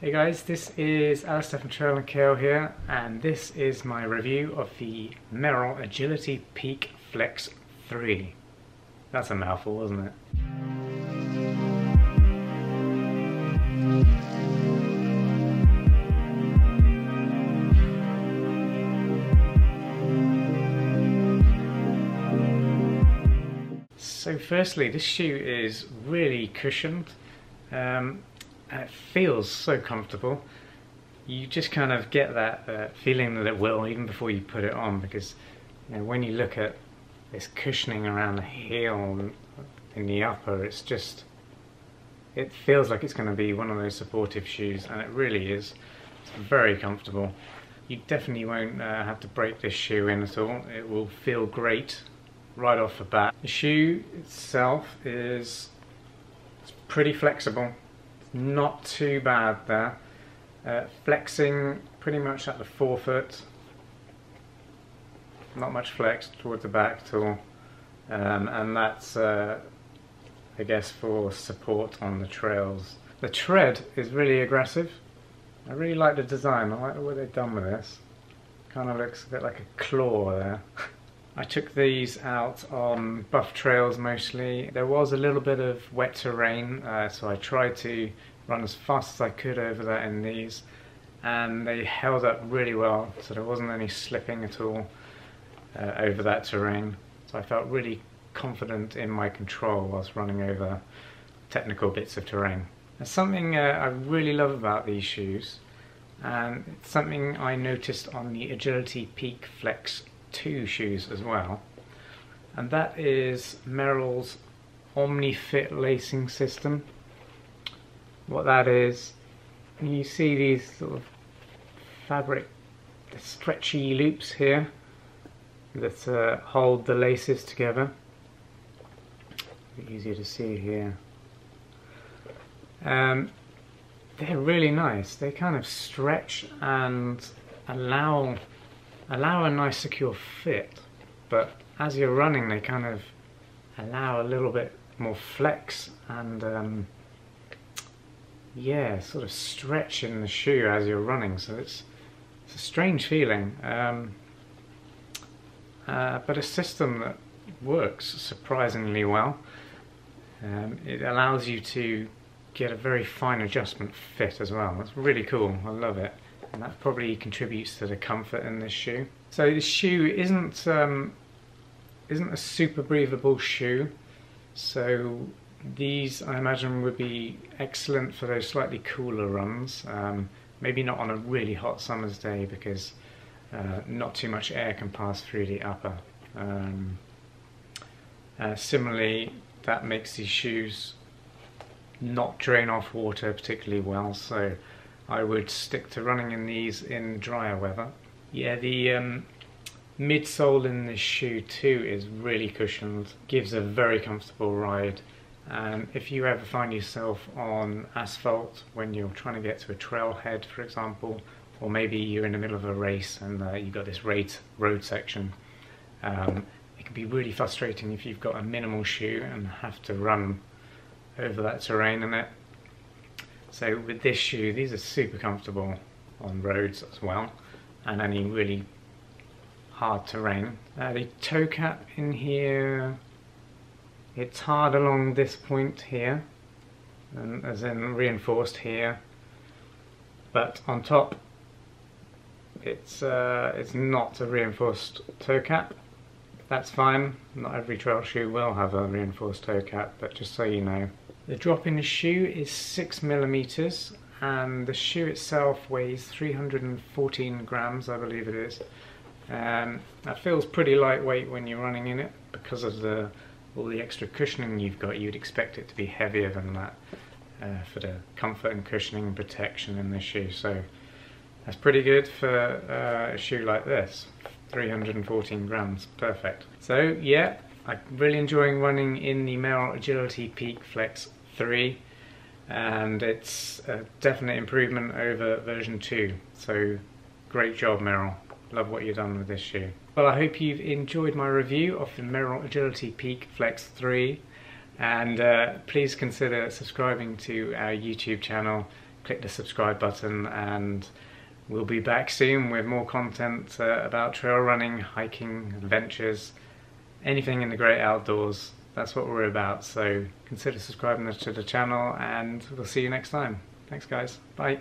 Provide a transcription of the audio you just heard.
Hey guys, this is Alastair from Trail and Kale here, and this is my review of the Merrell Agility Peak Flex 3. That's a mouthful, wasn't it? So firstly, this shoe is really cushioned. Um, and it feels so comfortable. You just kind of get that uh, feeling that it will even before you put it on because you know, when you look at this cushioning around the heel in the upper, it's just, it feels like it's going to be one of those supportive shoes and it really is. It's very comfortable. You definitely won't uh, have to break this shoe in at all. It will feel great right off the bat. The shoe itself is pretty flexible not too bad there. Uh, flexing pretty much at the forefoot. Not much flex towards the back at all. Um, and that's, uh, I guess, for support on the trails. The tread is really aggressive. I really like the design. I like the way they've done with this. Kind of looks a bit like a claw there. I took these out on buff trails mostly. There was a little bit of wet terrain, uh, so I tried to run as fast as I could over that in these, and they held up really well, so there wasn't any slipping at all uh, over that terrain. So I felt really confident in my control whilst running over technical bits of terrain. There's something uh, I really love about these shoes, and it's something I noticed on the Agility Peak Flex two shoes as well. And that is Merrell's OmniFit lacing system. What that is you see these sort of fabric stretchy loops here that uh, hold the laces together. Easier to see here. Um, they're really nice. They kind of stretch and allow allow a nice secure fit, but as you're running they kind of allow a little bit more flex and um, yeah, sort of stretch in the shoe as you're running. So it's it's a strange feeling, um, uh, but a system that works surprisingly well. Um, it allows you to get a very fine adjustment fit as well. That's really cool. I love it and that probably contributes to the comfort in this shoe. So this shoe isn't um, isn't a super breathable shoe, so these I imagine would be excellent for those slightly cooler runs. Um, maybe not on a really hot summer's day because uh, not too much air can pass through the upper. Um, uh, similarly, that makes these shoes not drain off water particularly well. So I would stick to running in these in drier weather. Yeah, the um, midsole in this shoe too is really cushioned, gives a very comfortable ride. And if you ever find yourself on asphalt when you're trying to get to a trailhead, for example, or maybe you're in the middle of a race and uh, you've got this rate road section, um, it can be really frustrating if you've got a minimal shoe and have to run over that terrain in it. So with this shoe, these are super comfortable on roads as well, and any really hard terrain. Uh, the toe cap in here, it's hard along this point here, and as in reinforced here, but on top, it's uh, it's not a reinforced toe cap. That's fine. Not every trail shoe will have a reinforced toe cap, but just so you know. The drop in the shoe is 6 millimeters and the shoe itself weighs 314 grams, I believe it is. Um, that feels pretty lightweight when you're running in it because of the all the extra cushioning you've got. You'd expect it to be heavier than that uh, for the comfort and cushioning and protection in the shoe. So that's pretty good for uh, a shoe like this. 314 grams, perfect. So yeah, I'm really enjoying running in the Merrell Agility Peak Flex 3 and it's a definite improvement over version 2 so great job Merrell love what you've done with this shoe well I hope you've enjoyed my review of the Merrell Agility Peak Flex 3 and uh, please consider subscribing to our YouTube channel. Click the subscribe button and we'll be back soon with more content uh, about trail running, hiking, adventures, anything in the great outdoors. That's what we're about. So consider subscribing to the channel and we'll see you next time. Thanks guys. Bye.